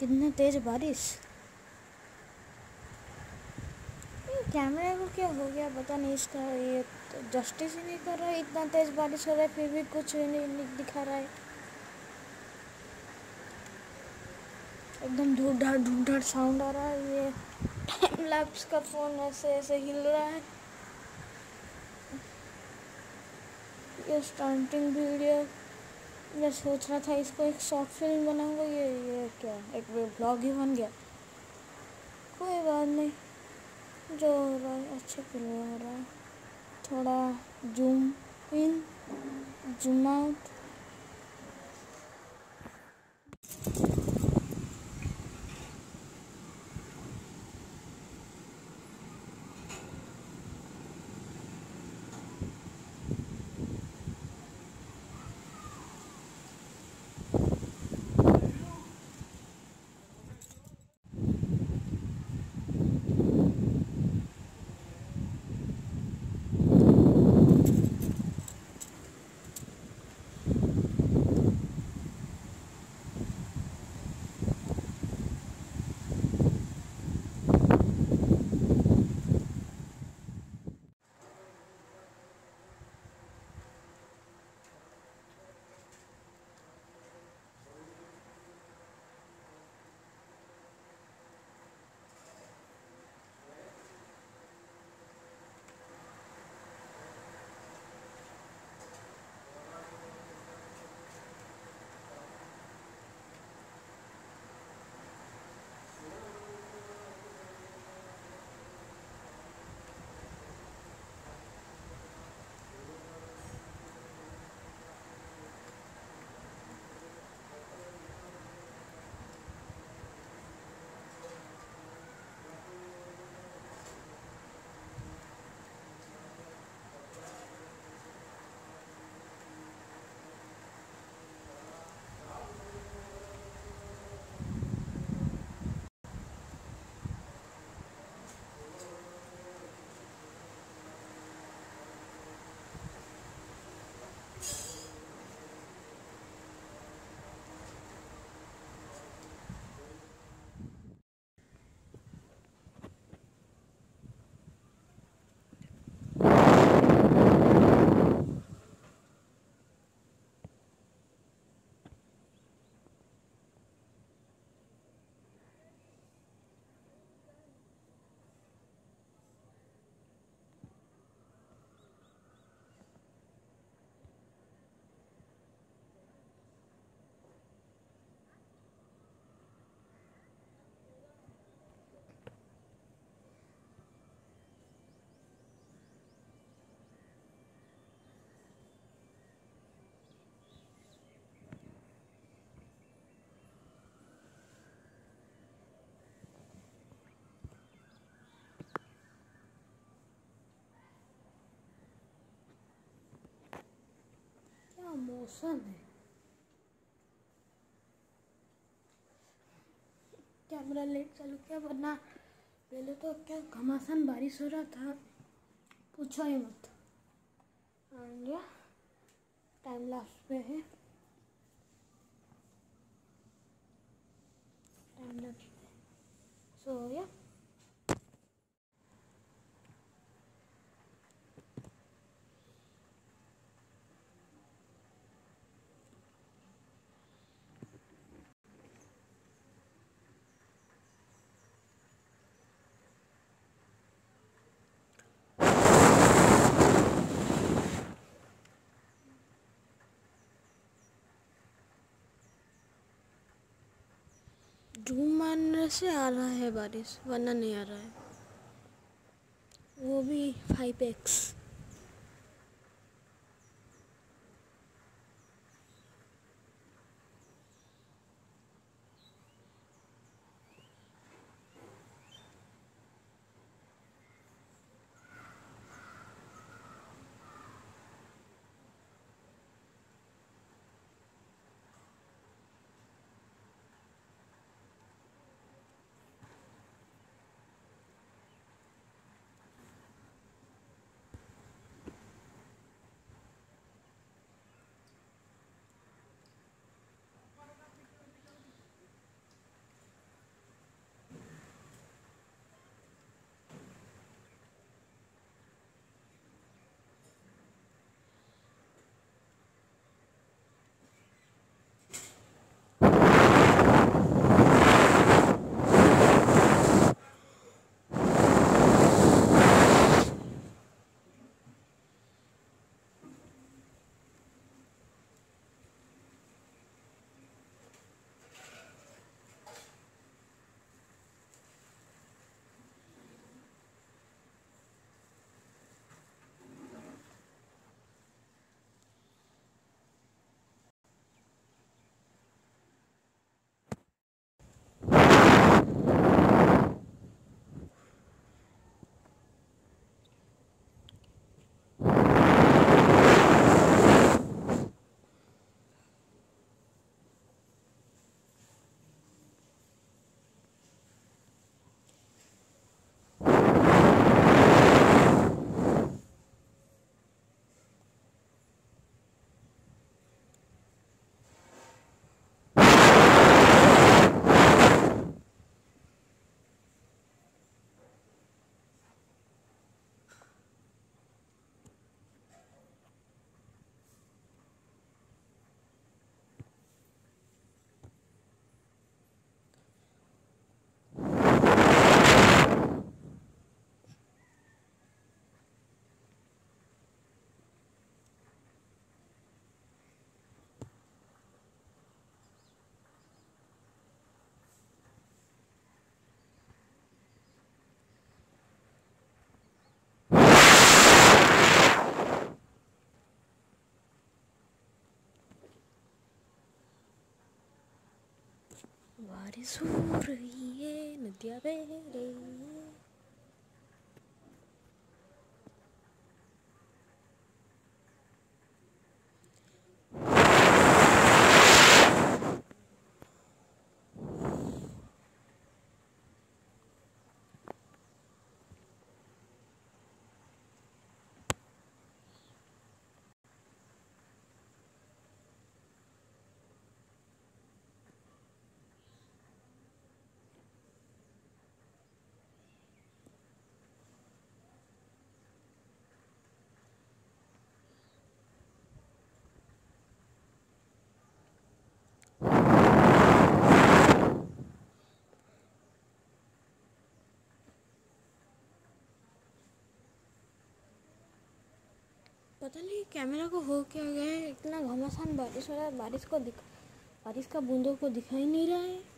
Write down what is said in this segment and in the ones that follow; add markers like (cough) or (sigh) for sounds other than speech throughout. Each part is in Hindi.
कितने तेज बारिश? कैमरे को क्या हो गया? पता नहीं इसका ये तो जस्टिस ही नहीं कर रहा है, इतना तेज बारिश हो रहा है, फिर भी कुछ नहीं दिखा रहा है। एकदम ढूंढाड़ ढूंढाड़ साउंड आ रहा है, ये (coughs) टाइम लैप्स का फ़ोन ऐसे ऐसे हिल रहा है। ये स्टार्टिंग वीडियो मैं सोच रहा था इसको एक शॉर्ट फ़िल्म बनाऊँगा, ये ये क्या, एक ब्लॉग ही बन गया। कोई बात नहीं, जो हो रहा है, अच्छे लिए हो रहा है। थोड़ा जूम इन जूम आउट मौसम है। कैमरा लेट चालू किया, वरना पहले तो क्या घमासान बारिश हो रहा था। पूछो ही मत। टाइम लास्ट पे है। टाइम लास्ट पे। सो या धूम मारने से आ रहा है बारिश, वरना नहीं आ रहा है। वो भी फाइव एक्स बारिश हो रही है नदियाँ बह रही है पता नहीं कैमरा को हो क्या गया है? इतना घमासान बारिश हो रहा है, बारिश को दिख, बारिश का बूंदों को दिखाई नहीं रहा है।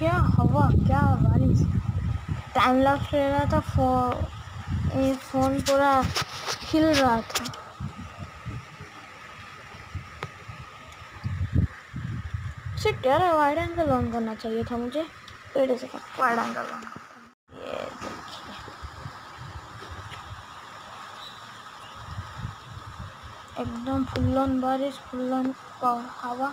क्या हवा क्या बारिश टाइम लैप्स ले रहा था फ़ोन ये फ़ोन पूरा हिल रहा था। सिट यार वाइड एंगल ऑन करना चाहिए था मुझे। वेट से वाइड एंगल ऑन ये देखिए। एकदम फुल ऑन बारिश फुल ऑन हवा।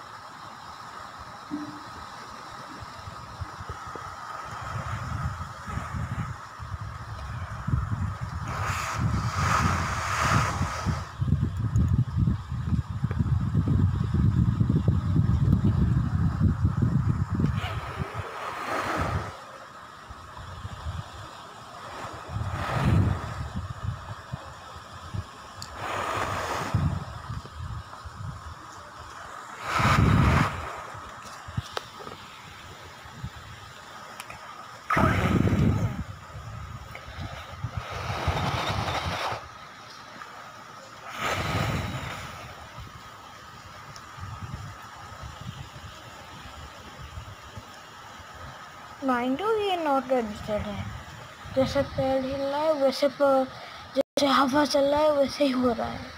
माइंड हो ये नॉट रजिस्टर्ड है। जैसे पेड़ हिल रहा है, वैसे जैसे हवा चल रहा है, वैसे ही हो रहा है।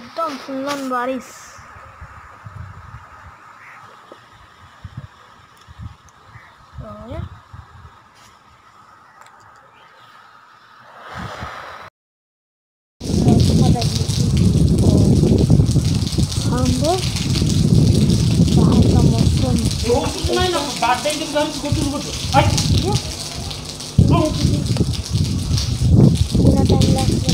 एकदम फुल ऑन बारिश हम लोग बाहर का मौसम पूरा टाइम लग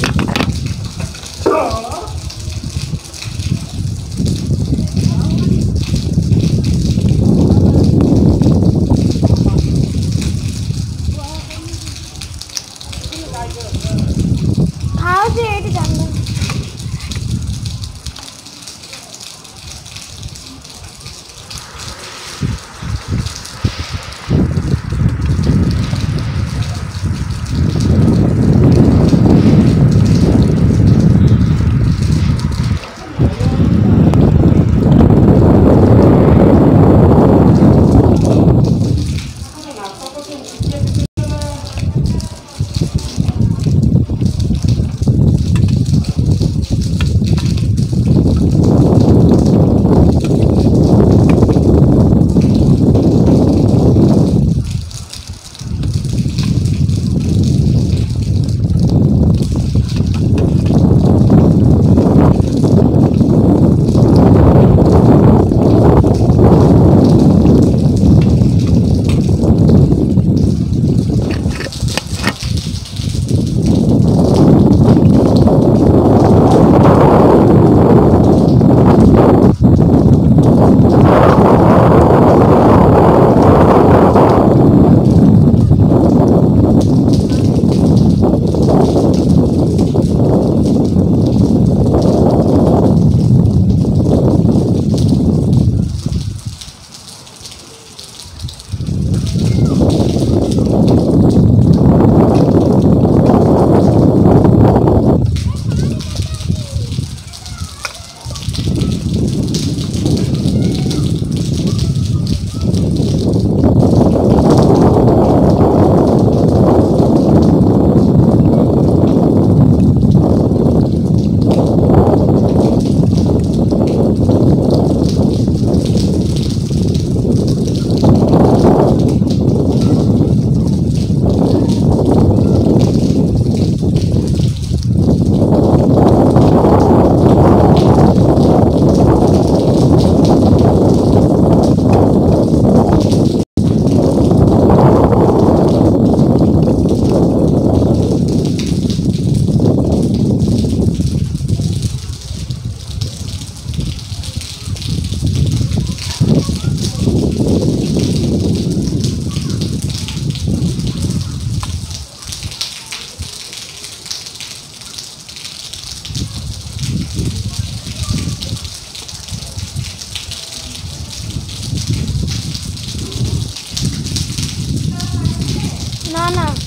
他那